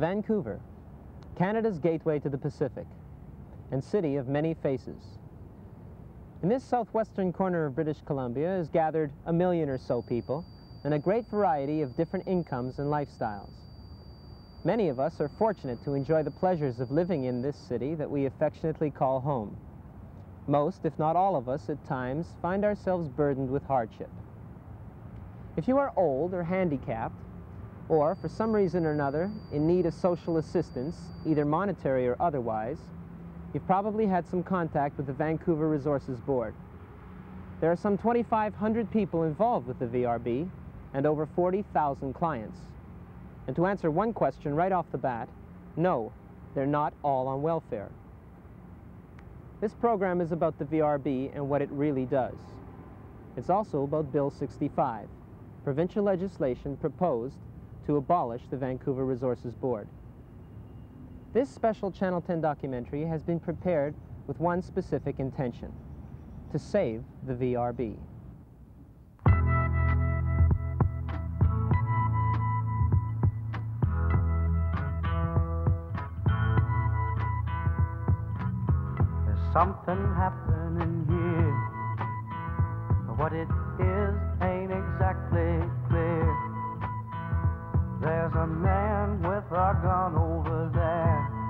Vancouver, Canada's gateway to the Pacific, and city of many faces. In this southwestern corner of British Columbia is gathered a million or so people and a great variety of different incomes and lifestyles. Many of us are fortunate to enjoy the pleasures of living in this city that we affectionately call home. Most, if not all of us, at times find ourselves burdened with hardship. If you are old or handicapped, or for some reason or another in need of social assistance, either monetary or otherwise, you've probably had some contact with the Vancouver Resources Board. There are some 2,500 people involved with the VRB and over 40,000 clients. And to answer one question right off the bat, no, they're not all on welfare. This program is about the VRB and what it really does. It's also about Bill 65, provincial legislation proposed to abolish the Vancouver Resources Board. This special Channel 10 documentary has been prepared with one specific intention, to save the VRB. There's something happening here. What it is gun over there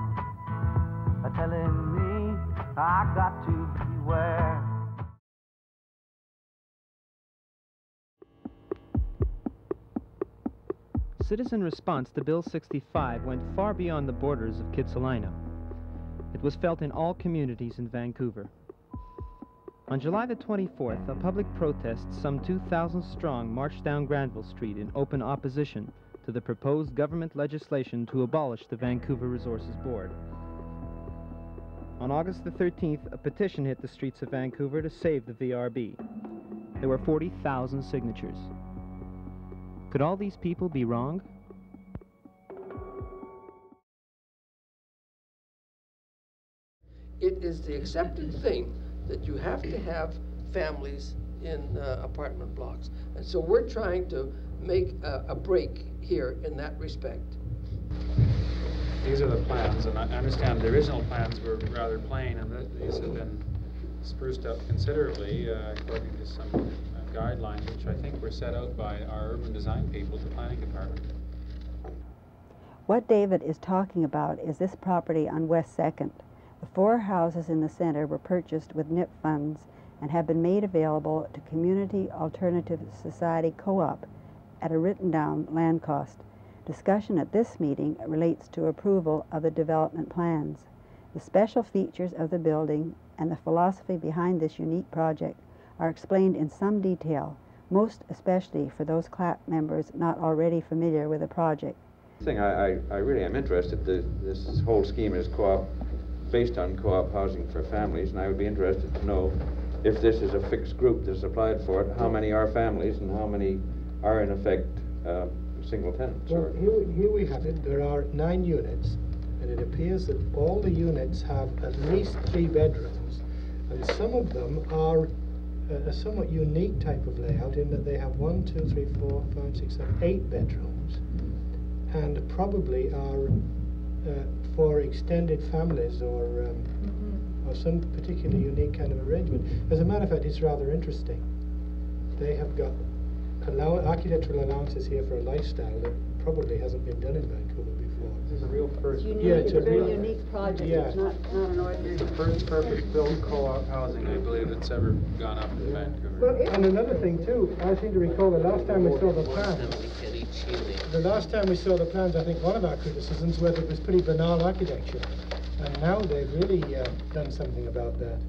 telling me I got to beware. Citizen response to Bill 65 went far beyond the borders of Kitsilano. It was felt in all communities in Vancouver. On July the 24th, a public protest, some 2,000 strong, marched down Granville Street in open opposition to the proposed government legislation to abolish the Vancouver Resources Board. On August the 13th, a petition hit the streets of Vancouver to save the VRB. There were 40,000 signatures. Could all these people be wrong? It is the accepted thing that you have to have families in uh, apartment blocks. And so we're trying to make a, a break here in that respect these are the plans, and I understand the original plans were rather plain, and that these have been spruced up considerably uh, according to some uh, guidelines, which I think were set out by our urban design people, the planning department. What David is talking about is this property on West 2nd. The four houses in the center were purchased with NIP funds and have been made available to Community Alternative Society Co-op at a written down land cost. Discussion at this meeting relates to approval of the development plans. The special features of the building and the philosophy behind this unique project are explained in some detail, most especially for those CLAP members not already familiar with the project. thing I, I, I really am interested, the, this whole scheme is co-op, based on co-op housing for families, and I would be interested to know if this is a fixed group that's applied for it, how many are families and how many are in effect uh, single tenants? Well, here we, here we have it. There are nine units, and it appears that all the units have at least three bedrooms, and some of them are a, a somewhat unique type of layout in that they have one, two, three, four, five, six, seven, eight bedrooms, and probably are uh, for extended families or um. Or some particularly unique kind of arrangement. As a matter of fact, it's rather interesting. They have got allow architectural allowances here for a lifestyle that probably hasn't been done in Vancouver before. This is a real first. It's yeah, it's, it's a, very unique project. Yeah. It's not, not an ordinary. It's the first purpose-built co-op housing, I believe, that's ever gone up in yeah. Vancouver. Well, and another thing too, I seem to recall the last time we saw the plans. The last time we saw the plans, I think one of our criticisms was that it was pretty banal architecture, and now they've really uh, done something about that.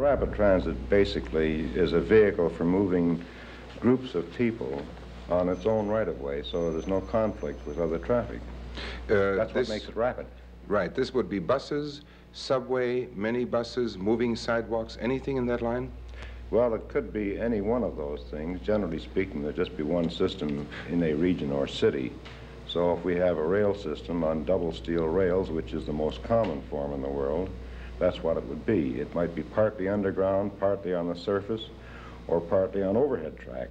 Rapid transit basically is a vehicle for moving groups of people on its own right-of-way, so there's no conflict with other traffic. Uh, That's what this- makes it rapid. Right, this would be buses, subway, minibuses, moving sidewalks, anything in that line? Well, it could be any one of those things. Generally speaking, there'd just be one system in a region or city. So if we have a rail system on double steel rails, which is the most common form in the world, that's what it would be. It might be partly underground, partly on the surface, or partly on overhead track,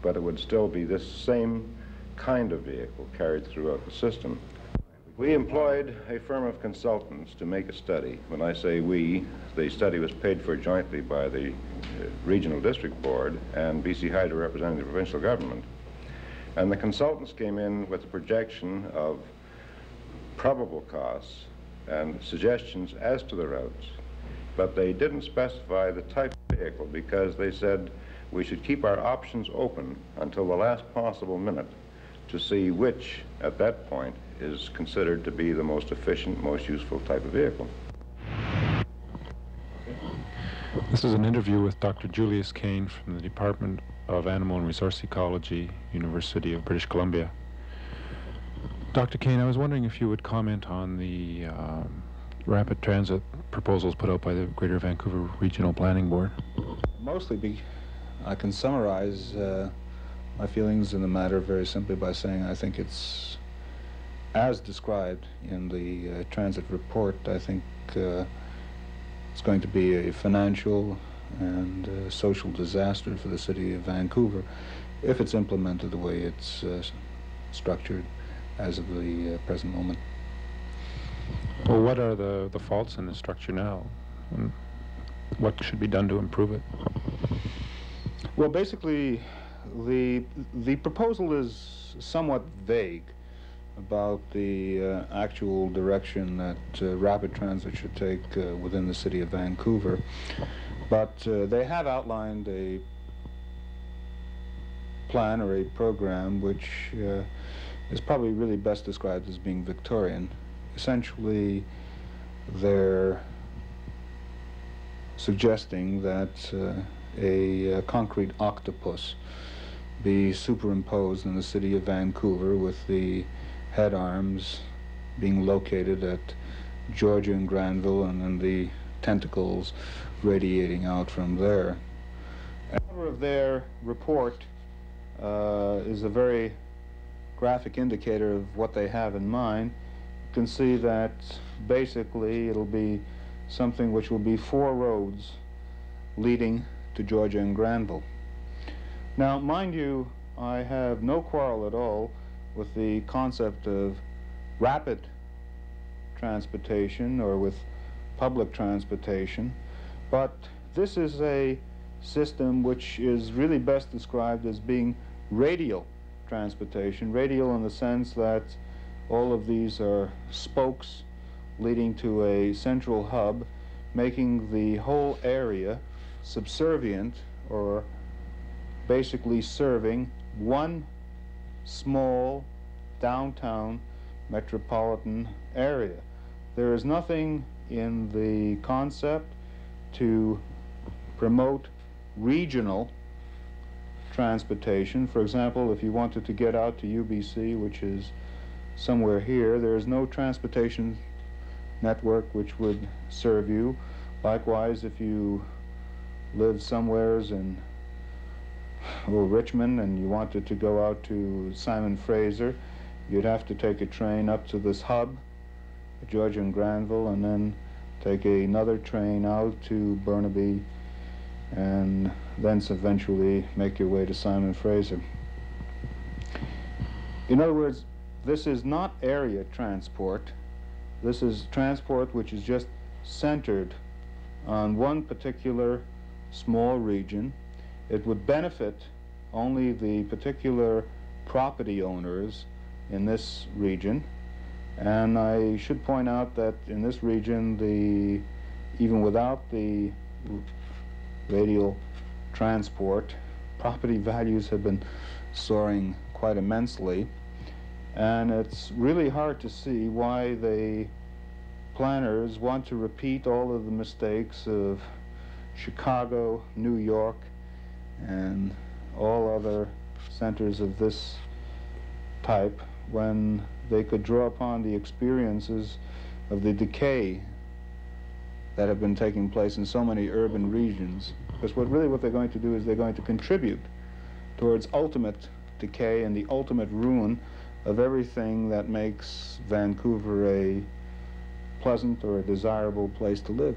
but it would still be this same kind of vehicle carried throughout the system. We employed a firm of consultants to make a study. When I say we, the study was paid for jointly by the uh, Regional District Board and BC Hydro representing the provincial government. And the consultants came in with a projection of probable costs and suggestions as to the routes. But they didn't specify the type of vehicle because they said we should keep our options open until the last possible minute to see which, at that point, is considered to be the most efficient, most useful type of vehicle. This is an interview with Dr. Julius Kane from the Department of Animal and Resource Ecology, University of British Columbia. Dr. Kane, I was wondering if you would comment on the um, rapid transit proposals put out by the Greater Vancouver Regional Planning Board. Mostly, be, I can summarize uh, my feelings in the matter very simply by saying I think it's as described in the uh, transit report. I think uh, it's going to be a financial and uh, social disaster for the city of Vancouver if it's implemented the way it's uh, structured as of the uh, present moment. Well, what are the, the faults in the structure now? And what should be done to improve it? Well, basically, the the proposal is somewhat vague about the uh, actual direction that uh, rapid transit should take uh, within the city of Vancouver, but uh, they have outlined a plan or a program which uh, is probably really best described as being Victorian. Essentially, they're suggesting that uh, a, uh concrete octopus be superimposed in the city of Vancouver with the head arms being located at Georgia and Granville and then the tentacles radiating out from there. The cover of their report uh, is a very graphic indicator of what they have in mind. You can see that basically it'll be something which will be four roads leading to Georgia and Granville. Now, mind you, I have no quarrel at all with the concept of rapid transportation or with public transportation, but this is a system which is really best described as being radial transportation. Radial in the sense that all of these are spokes leading to a central hub, making the whole area subservient or basically serving one small downtown metropolitan area. There is nothing in the concept to promote regional transportation. For example, if you wanted to get out to UBC, which is somewhere here, there is no transportation network which would serve you. Likewise, if you live somewheres in Richmond and you wanted to go out to Simon Fraser, you'd have to take a train up to this hub, Georgia and Granville, and then take another train out to Burnaby, and thence eventually make your way to Simon Fraser. In other words, this is not area transport. This is transport which is just centered on one particular small region. It would benefit only the particular property owners in this region. And I should point out that in this region, the even without the radial transport, property values have been soaring quite immensely. And it's really hard to see why the planners want to repeat all of the mistakes of Chicago, New York, and all other centers of this type when they could draw upon the experiences of the decay that have been taking place in so many urban regions. Because what really what they're going to do is they're going to contribute towards ultimate decay and the ultimate ruin of everything that makes Vancouver a pleasant or a desirable place to live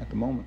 at the moment.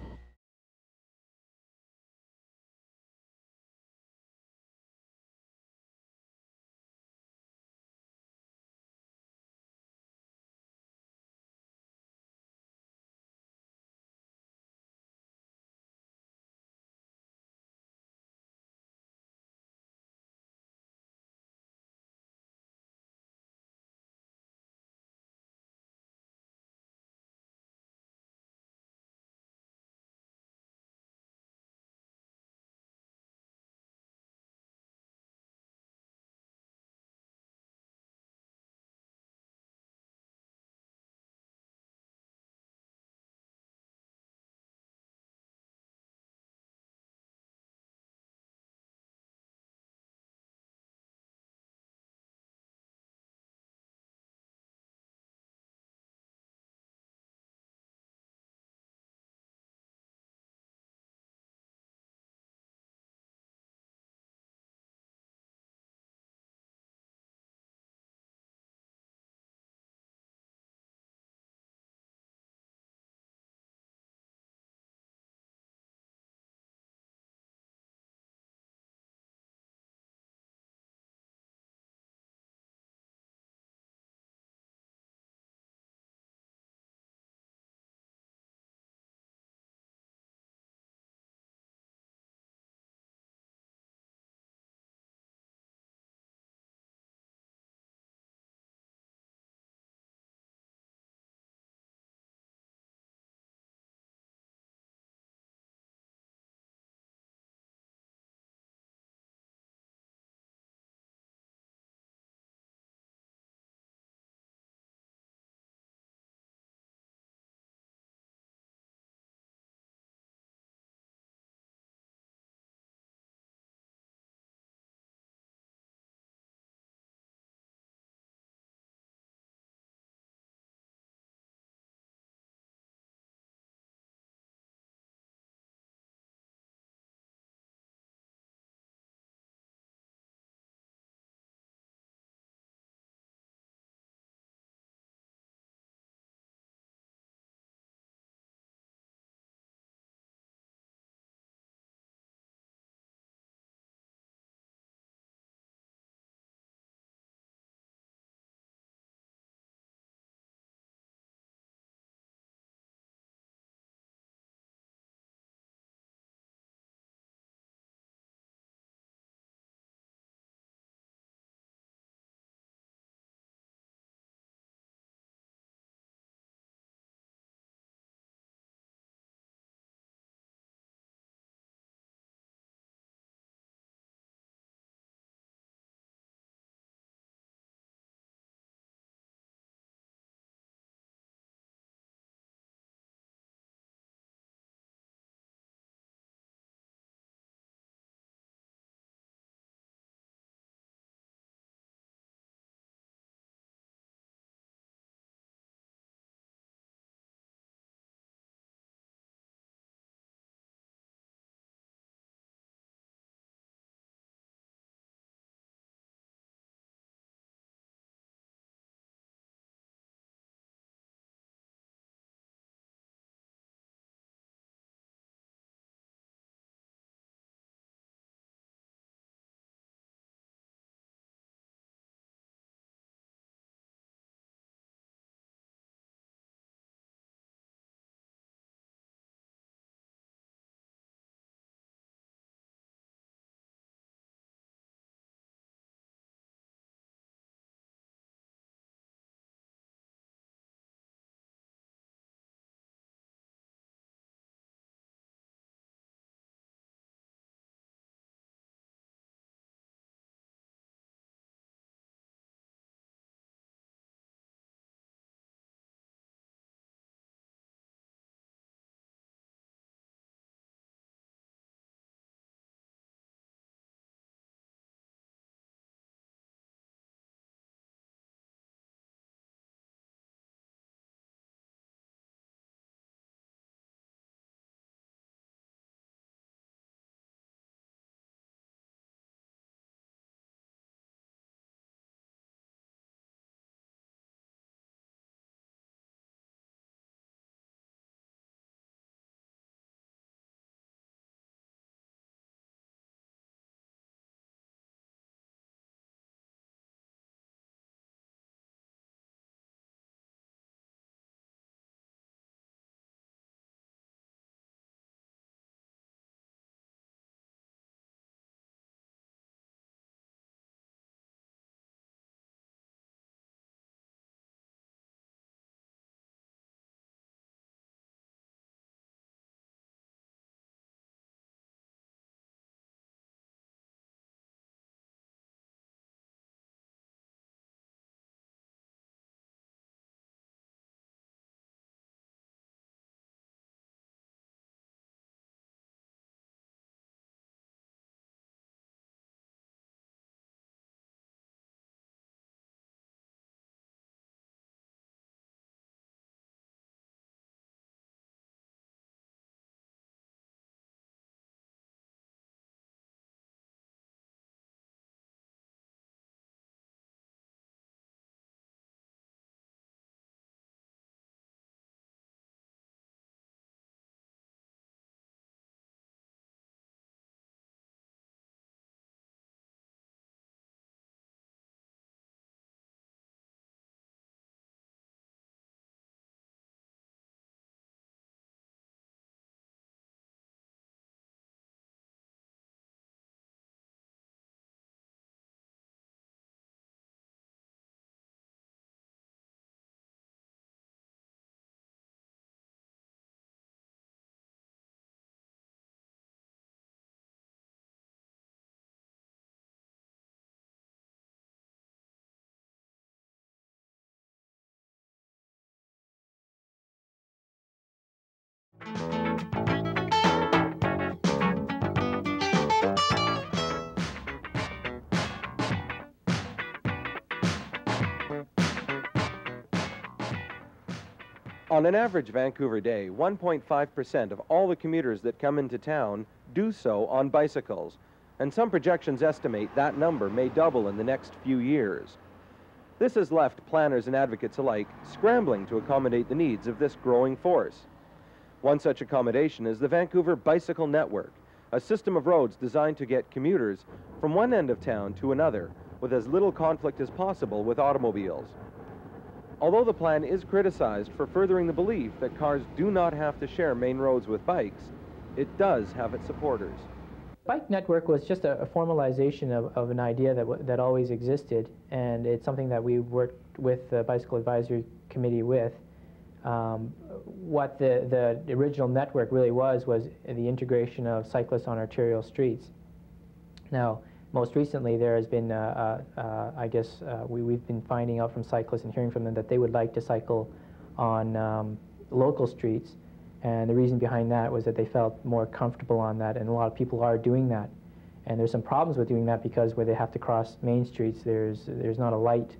On an average Vancouver day, 1.5% of all the commuters that come into town do so on bicycles, and some projections estimate that number may double in the next few years. This has left planners and advocates alike scrambling to accommodate the needs of this growing force. One such accommodation is the Vancouver Bicycle Network, a system of roads designed to get commuters from one end of town to another with as little conflict as possible with automobiles. Although the plan is criticized for furthering the belief that cars do not have to share main roads with bikes, it does have its supporters. Bike network was just a, a formalization of, of, an idea that, that always existed, and it's something that we worked with the Bicycle Advisory Committee with. Um, what the, the original network really was was the integration of cyclists on arterial streets. Now, most recently, there has been, uh, uh, uh, I guess, uh, we, we've been finding out from cyclists and hearing from them that they would like to cycle on um, local streets. And the reason behind that was that they felt more comfortable on that, and a lot of people are doing that. And there's some problems with doing that because where they have to cross main streets, there's, there's not a light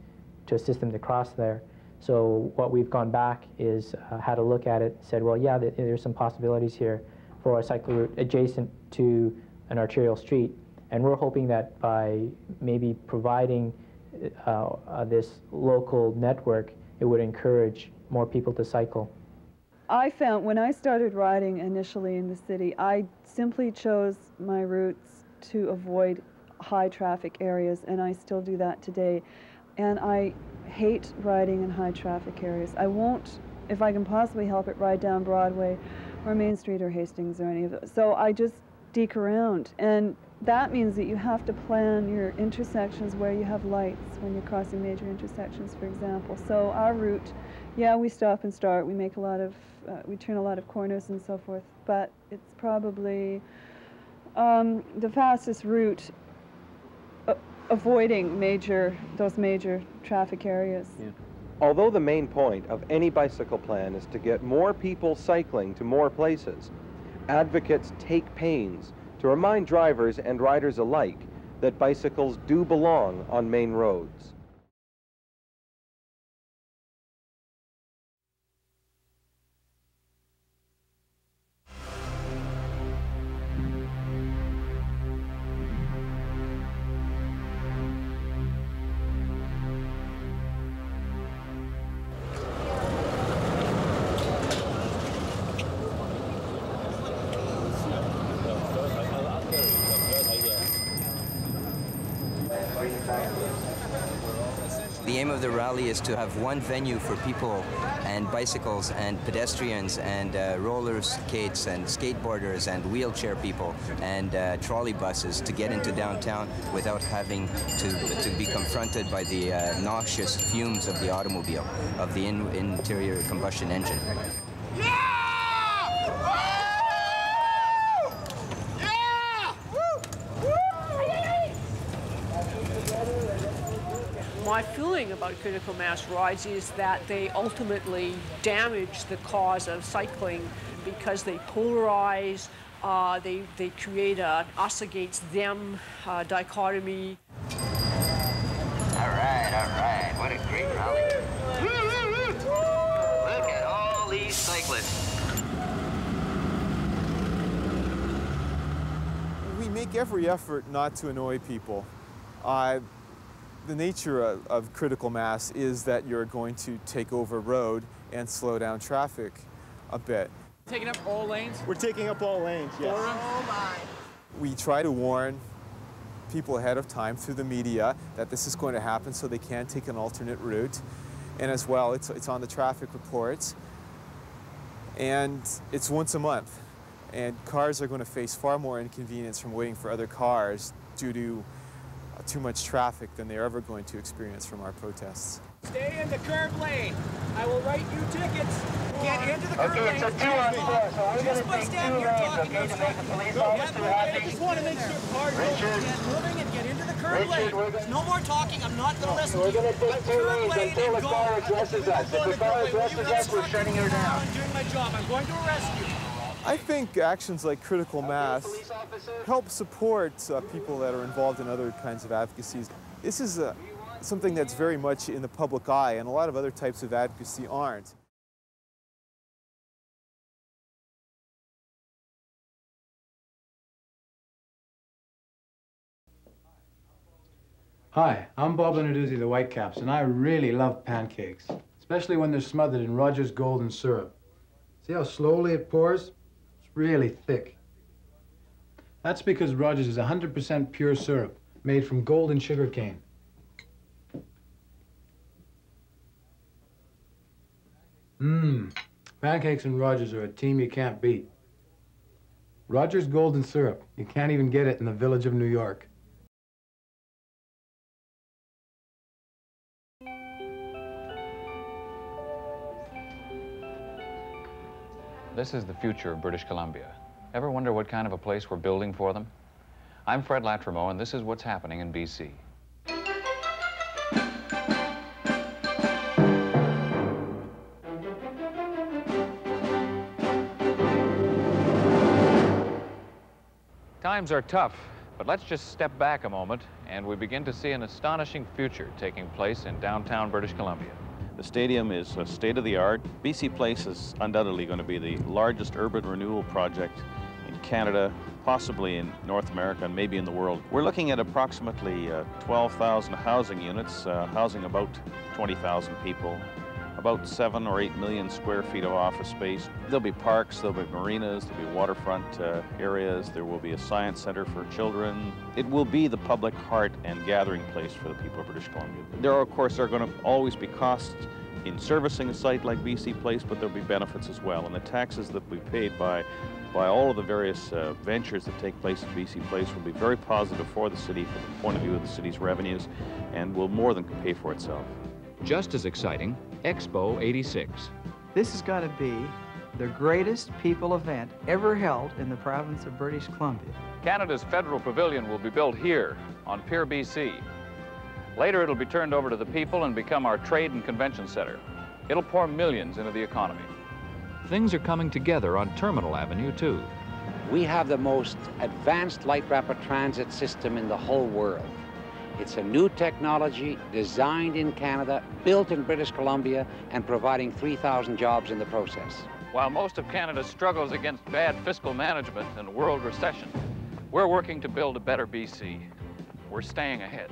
to assist them to cross there. So what we've gone back is uh, had a look at it, said, well, yeah, there's some possibilities here for a cycle route adjacent to an arterial street and we're hoping that by maybe providing uh, uh, this local network, it would encourage more people to cycle. I found when I started riding initially in the city, I simply chose my routes to avoid high traffic areas, and I still do that today. And I hate riding in high traffic areas. I won't, if I can possibly help it, ride down Broadway or Main Street or Hastings or any of those. So I just deke around. And that means that you have to plan your intersections where you have lights when you're crossing major intersections, for example. So our route, yeah, we stop and start. We make a lot of, uh, we turn a lot of corners and so forth. But it's probably um, the fastest route uh, avoiding major, those major traffic areas. Yeah. Although the main point of any bicycle plan is to get more people cycling to more places, advocates take pains to remind drivers and riders alike that bicycles do belong on main roads. Rally is to have one venue for people and bicycles and pedestrians and uh, roller skates and skateboarders and wheelchair people and uh, trolley buses to get into downtown without having to, to be confronted by the uh, noxious fumes of the automobile, of the in interior combustion engine. My feeling about critical mass rides is that they ultimately damage the cause of cycling because they polarize, uh, they, they create a us against them uh, dichotomy. All right, all right, what a great rally. Look at all these cyclists. We make every effort not to annoy people. Uh, the nature of, of, critical mass is that you're going to take over road and slow down traffic a bit. Taking up all lanes? We're taking up all lanes, yes. Oh my. We try to warn people ahead of time through the media that this is going to happen so they can take an alternate route. And as well, it's, it's on the traffic reports. And it's once a month. And cars are going to face far more inconvenience from waiting for other cars due to too much traffic than they're ever going to experience from our protests. Stay in the curb lane. I will write you tickets. Get into the curb okay, lane. Okay, so two on four, so we're going to take two lanes, to make a police officer happy. I just want to make sure cars Richard, get moving and get into the curb Richard, lane. There's no more talking. I'm not going to listen so we're going to take two lanes until the car addresses us. If the car addresses us, we're shutting her down. I'm doing my job. I'm going to arrest you. I think actions like critical mass help support uh, people that are involved in other kinds of advocacies. This is uh, something that's very much in the public eye, and a lot of other types of advocacy aren't. Hi, I'm Bob Lenarduzzi the Whitecaps, and I really love pancakes, especially when they're smothered in Rogers golden syrup. See how slowly it pours? Really thick. That's because Rogers is 100% pure syrup, made from golden sugar cane. Mmm, pancakes and Rogers are a team you can't beat. Rogers golden syrup, you can't even get it in the village of New York. This is the future of British Columbia. Ever wonder what kind of a place we're building for them? I'm Fred Latrimo, and this is what's happening in BC. Times are tough, but let's just step back a moment and we begin to see an astonishing future taking place in downtown British Columbia. The stadium is state-of-the-art. BC Place is undoubtedly going to be the largest urban renewal project in Canada, possibly in North America, and maybe in the world. We're looking at approximately uh, 12,000 housing units, uh, housing about 20,000 people, about seven or eight million square feet of office space. There'll be parks, there'll be marinas, there'll be waterfront uh, areas, there will be a science center for children. It will be the public heart and gathering place for the people of British Columbia. There, are, of course, are going to always be costs in servicing a site like BC Place, but there'll be benefits as well. And the taxes that we paid by by all of the various uh, ventures that take place at BC Place will be very positive for the city from the point of view of the city's revenues and will more than pay for itself. Just as exciting, Expo 86. This is going to be the greatest people event ever held in the province of British Columbia. Canada's Federal Pavilion will be built here on Pier BC. Later, it'll be turned over to the people and become our trade and convention center. It'll pour millions into the economy. Things are coming together on Terminal Avenue, too. We have the most advanced light rapid transit system in the whole world. It's a new technology designed in Canada, built in British Columbia, and providing 3,000 jobs in the process. While most of Canada struggles against bad fiscal management and world recession, we're working to build a better BC. We're staying ahead.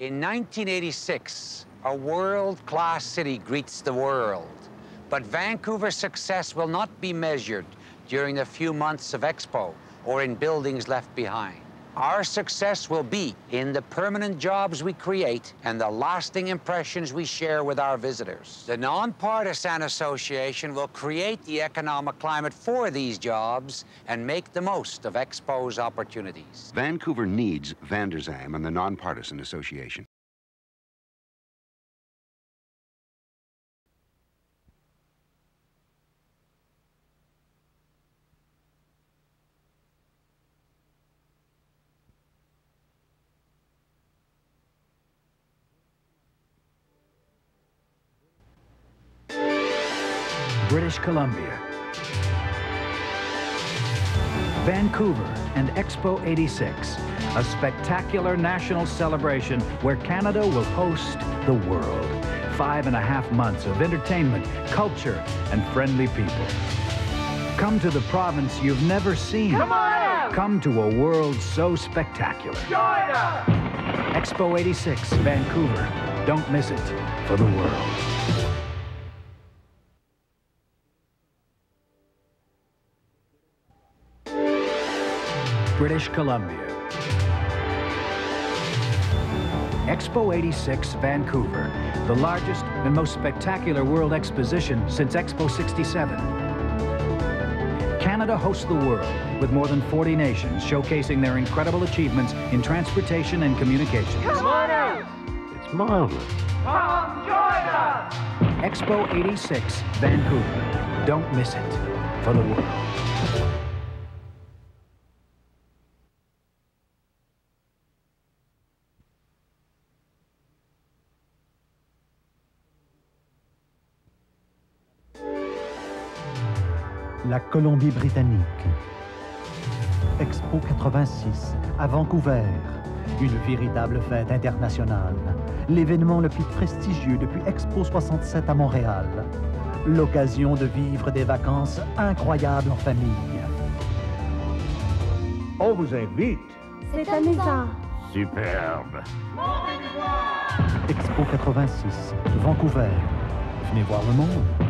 In 1986, a world-class city greets the world. But Vancouver's success will not be measured during the few months of Expo or in buildings left behind. Our success will be in the permanent jobs we create and the lasting impressions we share with our visitors. The Nonpartisan Association will create the economic climate for these jobs and make the most of Expo's opportunities. Vancouver needs Vander Zalm and the Nonpartisan Association. British Columbia. Vancouver and Expo 86, a spectacular national celebration where Canada will host the world. Five and a half months of entertainment, culture, and friendly people. Come to the province you've never seen. Come on! Come to a world so spectacular. Join us! Expo 86, Vancouver. Don't miss it for the world. British Columbia. Expo 86 Vancouver, the largest and most spectacular world exposition since Expo 67. Canada hosts the world with more than 40 nations showcasing their incredible achievements in transportation and communications. Come on out! It's marvelous. Come join us! Expo 86 Vancouver. Don't miss it for the world. Colombie-Britannique. Expo 86 à Vancouver. Une véritable fête internationale. L'événement le plus prestigieux depuis Expo 67 à Montréal. L'occasion de vivre des vacances incroyables en famille. On vous invite. C'est amusant. Superbe. Expo 86, Vancouver. Venez voir le monde.